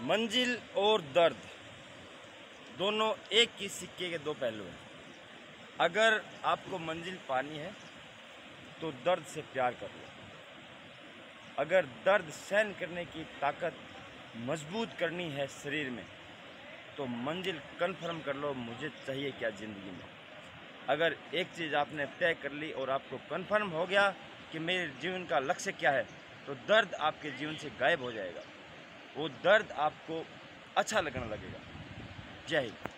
मंजिल और दर्द, दोनों एक ही सिक्के के दो पहलू हैं। अगर आपको मंजिल पानी है तो दर्द से प्यार कर लो। अगर दर्द सहन करने की ताकत मज़बूत करनी है शरीर में तो मंजिल कन्फर्म कर लो, मुझे चाहिए क्या ज़िंदगी में। अगर एक चीज़ आपने तय कर ली और आपको कन्फर्म हो गया कि मेरे जीवन का लक्ष्य क्या है तो दर्द आपके जीवन से गायब हो जाएगा। वो दर्द आपको अच्छा लगने लगेगा। जय हिंद।